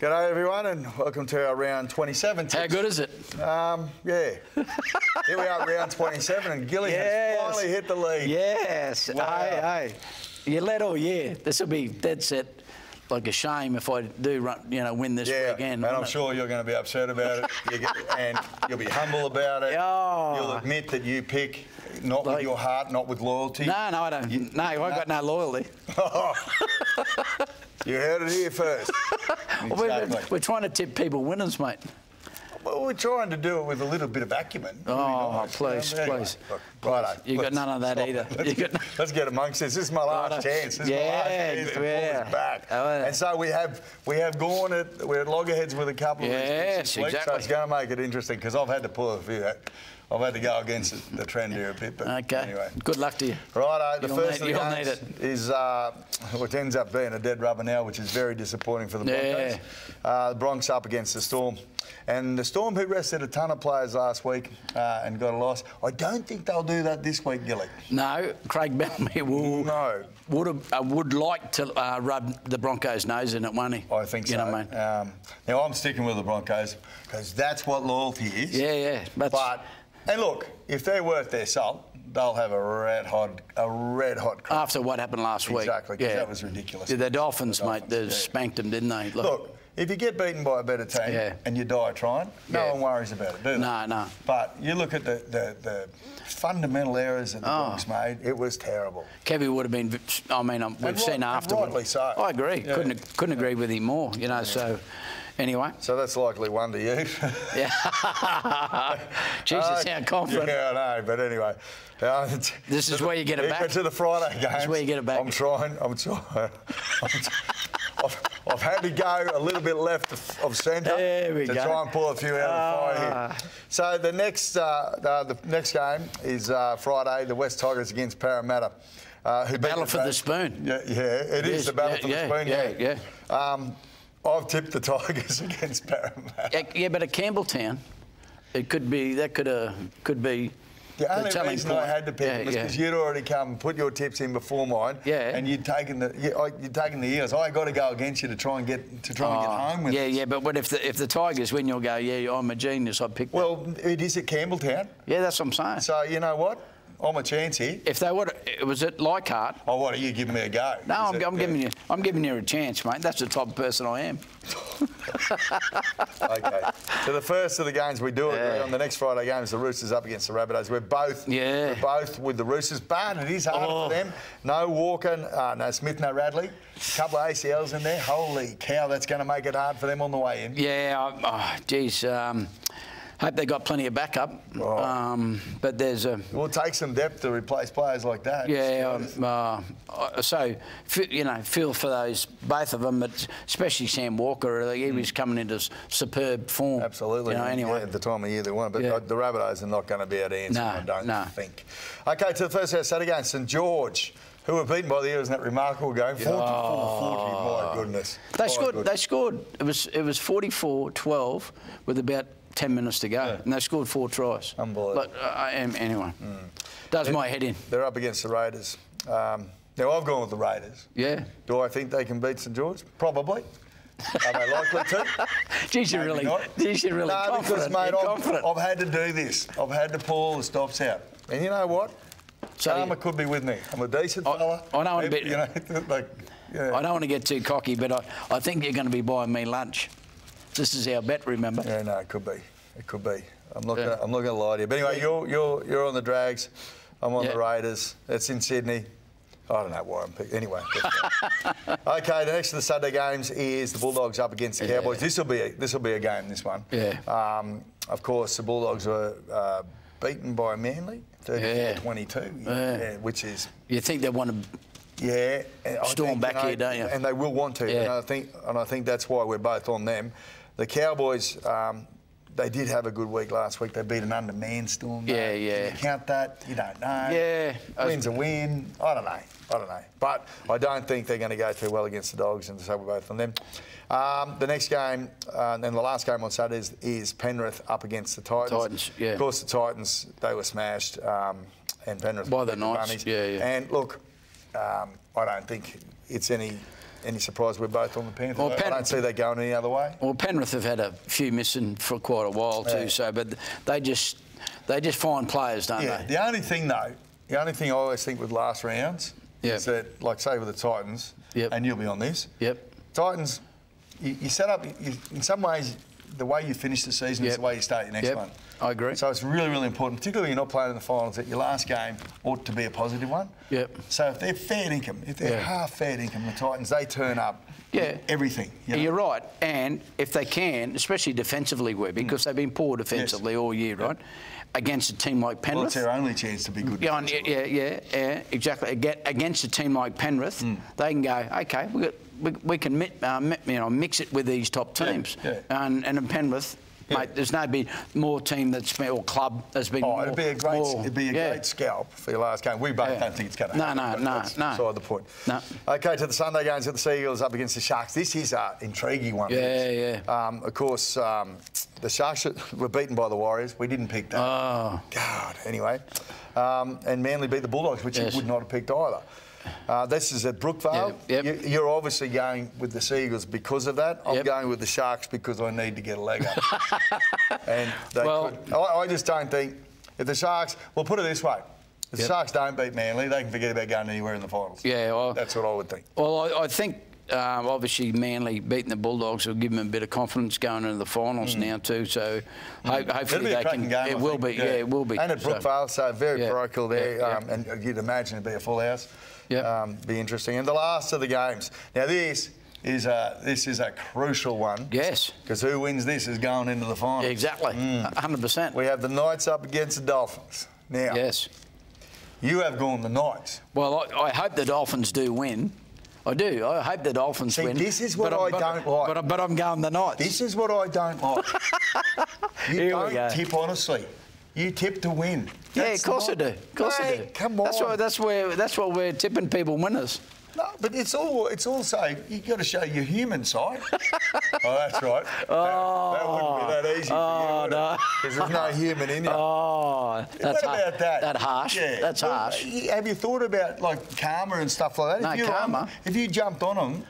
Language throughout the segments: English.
G'day everyone and welcome to our round 27. How good is it? Um, yeah. Here we are, round 27, and Gilly Yes. has finally hit the lead. Yes. Wow. Hey, hey. You led all year. This will be dead set. Like a shame if I do run, you know, win this Yeah, weekend. and I'm it? sure you're going to be upset about it, you get, and you'll be humble about it. Oh. You'll admit that you pick not with your heart, not with loyalty. No, no, I don't. no, I've got no loyalty. You heard it here first. We're, exactly. we're trying to tip people winners, mate. Well, we're trying to do it with a little bit of acumen. Oh, please, Anyway, please. look, righto, You got none of that either. Let's, You got- let's get amongst this. This is my last Righto. chance. This is my Yeah, last chance to yeah. back. Oh, yeah. And so we have we have gone at we're at loggerheads with a couple of Yes, week, So it's going to make it interesting because I've had to pull a few. I've had to go against the trend here a bit, but Okay. anyway. Good luck to you. Righto, the You'll first need- of the you'll need games it. is uh, what ends up being a dead rubber now, which is very disappointing for the Broncos. Yeah. Uh, the Bronx up against the Storm. And the Storm, who rested a ton of players last week uh, and got a loss, I don't think they'll do that this week, Gilly. No, Craig Bellamy will. No. Would have, uh, would like to uh, rub the Broncos' nose in it, won't he? I think you so. know what I mean? um, now, I'm sticking with the Broncos because that's what loyalty is. Yeah, yeah. That's, But, and look, if they're worth their salt, they'll have a red hot, a red hot crack. after what happened last week. Exactly, 'cause that was ridiculous. Yeah, the Dolphins, The mate, they yeah. spanked them, didn't they? Look, if you get beaten by a better team Yeah. and you die trying, no Yeah. one worries about it, do they? No, no. But you look at the, the, the fundamental errors that the Oh. Made, it was terrible. Kevy would have been. I mean, um, we've And seen right- and afterward. rightly so. I agree. Yeah. Couldn't couldn't agree with him more. You know. So, anyway. So that's likely one to you. Yeah. Jesus, Uh, sound confident. Yeah, I know, but anyway. Uh, This is where you get it back. To the Friday games. where you get it back. I'm trying. I'm trying. I'm t- I've, had to go a little bit left of, of centre to go. try and pull a few out of the fire Ah. here. So the next, uh, the, the next game is uh, Friday. The Wests Tigers against Parramatta. Uh, who battle for the spoon. Yeah, yeah, it is is, the battle yeah, for yeah, the spoon. yeah, yeah. Um, I've tipped the Tigers against Parramatta. Yeah, yeah, but at Campbelltown, it could be that could uh, could be The only telling reason point. I had to pick Yeah, was yeah. because you'd already come and put your tips in before mine. Yeah. And you'd taken the you'd taken the ears. I got to go against you to try and get to try and get Oh, home with yeah, it. yeah, but what if the if the Tigers win, you'll go, yeah, I'm a genius. I picked. that." Well, it is at Campbelltown, yeah, that's what I'm saying. so you know what? I'm a chance here. if they would, it was at Leichhardt. Oh, what are you giving me a go? No, I'm, it, I'm giving you, I'm giving you a chance, mate. That's the type of person I am. Okay. so the first of the games we do agree on. The next Friday game is the Roosters up against the Rabbitohs. We're both Yeah. we're both with the Roosters, but it is hard Oh. for them. No Walker, uh, no Smith, no Radley. A couple of ACLs in there. Holy cow, that's going to make it hard for them on the way in. Yeah, I- oh, geez. Um, hope they got plenty of backup. Oh. Um, but there's a, It will take some depth to replace players like that. yeah. Um, uh, uh, so fe- you know, feel for those both of them, but especially Sam Walker. He was coming into superb form. Mm. Absolutely. You know, Yeah, anyway. at the time of year they won, but Yeah. the Rabbitohs are not going to be able to answer, No, I don't no. think. Okay, to the first house Saturday game, St George, who were beaten by the Eels in that remarkable game, 44-40, my goodness. They My scored. goodness. They scored. It was it was 44-12 with about 10 minutes to go, and they scored four tries. Unbelievable. But uh, I am- anyway, does my head in. They're up against the Raiders. Um, now, I've gone with the Raiders. Yeah. Do I think they can beat St George? Probably. Are they likely to? Geez, you're really, not. geez, you're really no, confident. because, mate, You're I've, confident. I've had to do this. I've had to pull the stops out. And you know what? So Karma could be with me. I'm a decent I- fella. I know a bit- You know, like, yeah. I don't want to get too cocky, but I, I think you're going to be buying me lunch. This is our bet, remember? Yeah, no, it could be. It could be. I'm not. Yeah. Gonna, I'm not going to lie to you. But anyway, you're you're you're on the Drags. I'm on Yeah. the Raiders. It's in Sydney. I don't know why I'm picking. Anyway. okay, the next of the Saturday games is the Bulldogs up against the Yeah. Cowboys. This will be a, this will be a game. This one. Yeah. Um, of course, the Bulldogs were uh, beaten by Manly, 34-22, Yeah. which is You think they want to? yeah, Storm think, back you know, here, don't you? And they will want to. Yeah. And I think, and I think that's why we're both on them. The Cowboys, um, they did have a good week last week. They beat an undermanned Storm. though. Yeah, yeah. Can you count that? You don't know. Yeah. Win's a win. I don't know. I don't know. But I don't think they're going to go too well against the Dogs, and so we're both on them. Um, the next game, uh, and then the last game on Saturday is, is Penrith up against the Titans. Titans, yeah. Of course, the Titans, they were smashed, um, and Penrith By the Knights, yeah, yeah. And look, um, I don't think it's any any surprise we're both on the Panthers. Well, I- I don't see that going any other way. Well, Penrith have had a few missing for quite a while too. Yeah. So, but they just they just find players, don't Yeah. they? The only thing though, the only thing I always think with last rounds Yep. is that, like say with the Titans, Yep. and you'll be on this. Yep. Titans, you, you set up you, in some ways. The way you finish the season is the way you start your next Yep. one. I agree. So it's really, really important, particularly when you're not playing in the finals, that your last game ought to be a positive one. Yep. So if they're fair income, if they're Yeah. half fair income, the Titans, they turn up. Yeah. Everything. You know? You're right, and if they can, especially defensively, Mm. Webby, because they've been poor defensively all year, right? Against a team like Well, Penrith. it's their only chance to be good. Yeah, yeah, yeah, yeah, exactly. Against a team like Penrith, Mm. they can go, okay, we, got, we, we can mi- uh, mi- you know, mix it with these top teams. yeah. And, and in Penrith. Mate, there's no been more team that's been, or club that's been Oh, more. it'd be a great, more- it'd be a yeah. great scalp for your last game. We both Yeah. don't think it's going to No, happen. no, no, that's no. Beside the point. No. Okay, to the Sunday games at the Seagulls up against the Sharks. This is an intriguing one. Yeah, yeah. Um, of course, um, the Sharks were beaten by the Warriors. We didn't pick that. Oh, God. Anyway, um, and Manly beat the Bulldogs, which Yes. you would not have picked either. Uh, this is at Brookvale. Yep, yep. You, you're obviously going with the Seagulls because of that. I'm Yep. going with the Sharks because I need to get a leg up. and they Well- could, I, I just don't think if the Sharks. Well, put it this way: if the Sharks don't beat Manly, they can forget about going anywhere in the finals. Yeah, well- that's what I would think. well, I, I think um, obviously Manly beating the Bulldogs will give them a bit of confidence going into the finals now too. So ho- hopefully Mm. They can. game. it I will think, be. Yeah. it will be. And at So- Brookvale, so very Yeah, parochial there, yeah, yeah. Um, and you'd imagine it'd be a full house. Yep. Um, be interesting. And the last of the games. Now this is a this is a crucial one. Yes. Because who wins this is going into the final. Exactly. hundred percent. We have the Knights up against the Dolphins. Now Yes. you have gone the Knights. Well, I, I hope the Dolphins do win. I do. I hope the Dolphins See, win. this is what I but, don't like. But, but I'm going the Knights. This is what I don't like. you Here we don't go. tip honestly. You tip to win. yeah, That's of course I do. Of course I do. Come on. That's why. That's where. That's what we're tipping people winners. No, but it's all. It's also you've got to show your human side. oh, that's right. That, that wouldn't be that easy Oh, for you, oh, no. Because there's no human in you. Oh, that's what about that? That harsh. Yeah. That's Well, harsh. Have you thought about like karma and stuff like that? No, if on- karma. if you jumped on them,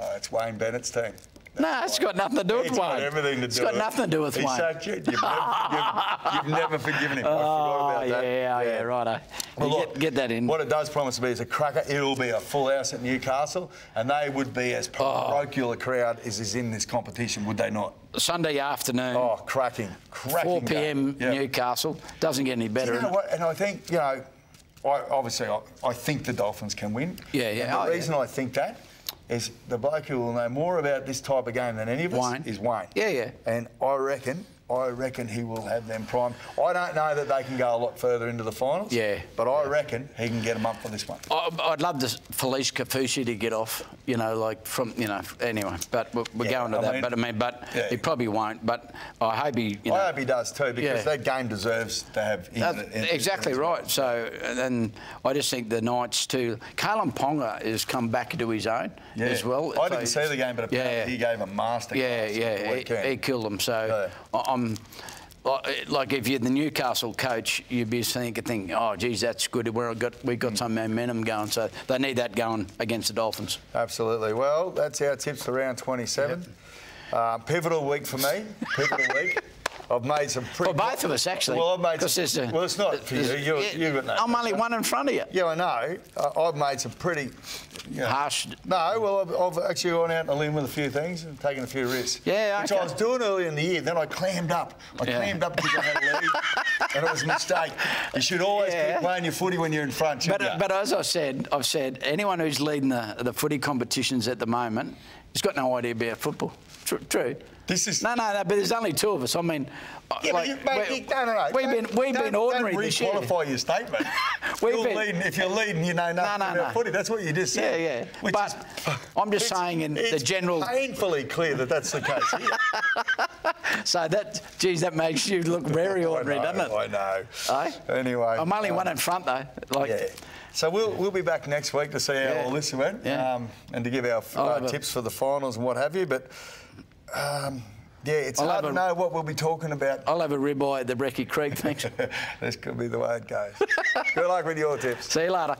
oh, it's Wayne Bennett's team. No, it's got nothing to do with It's got everything to It's do got with nothing to do with He's so cute. You've never, forgiven, you've never forgiven him. I Oh, forgot about oh, yeah, that. yeah, yeah, righto. Well, look, get, get that in. What it does promise to be is a cracker. It'll be a full house at Newcastle, and they would be as Oh. parochial a crowd as is in this competition, would they not? Sunday afternoon, Oh, cracking, cracking. 4 p.m. Yeah. Newcastle. Doesn't get any better. You know what? And I think you know, I, obviously, I, I think the Dolphins can win. Yeah, yeah. And the Oh, yeah. reason I think that is the bloke who will know more about this type of game than any of us Wayne. is Wayne. Yeah, yeah. And I reckon. I reckon he will have them primed. I don't know that they can go a lot further into the finals. Yeah. But I reckon he can get them up for this one. I- I'd love to Felise Kaufusi to get off, you know, like from, you know, anyway. But we're, we're Yeah, going to I that. mean- but I mean, but Yeah. he probably won't. But I hope he, you know. I hope he does too, because Yeah. that game deserves to have. in in- exactly in- right. So, and then I just think the Knights too. Kalyn Ponga has come back into his own Yeah. as well. I didn't see the game, but apparently he gave a master. yeah, yeah, he, he killed them. So, I- I'm like- like if you're the Newcastle coach, you'd be thinking, think, oh, geez, that's good. We've got we Mm. got some momentum going. So they need that going against the Dolphins. Absolutely. Well, that's our tips for round 27. Uh, pivotal week for me. Pivotal week. I've made some pretty. For both of us, actually. Well, I've made some. a- well, it's not for you. You, you got no. I'm only one in front of you. Yeah, I know. I've made some pretty. You know, Harsh. No, well, I've, I've actually gone out on a limb with a few things and taken a few risks. Yeah, Which okay. I was doing early in the year. Then I clammed up. I Yeah. clammed up because I had a lead. and it was a mistake. You should always Yeah. keep playing your footy when you're in front, But, you? but as I said, I've said anyone who's leading the, the footy competitions at the moment has got no idea about football. True. true. This is- no, no, no. But there's only two of us. I mean, Yeah, like, you, mate, we- you, no, no, no. We've been we've don't- been ordinary don't this year. qualify your statement. We've You're been- leading, if you're leading, you know nothing No, no, about no. footy. That's what you just said. yeah. Which But is- I'm just saying in the it's general- painfully clear that that's the case. here. So that, geez, that makes you look very ordinary, know, doesn't it? I know. Aye? Anyway, I'm only um, one in front though. Like, Yeah. So we'll, we'll be back next week to see how Yeah. all this went Yeah. um, and to give our uh, tips for the finals and what have you. But um, yeah, it's I'll hard to a- know what we'll be talking about. I'll have a ribeye at the Brekky Creek. Thanks. this could be the way it goes. Good luck with your tips. See you later.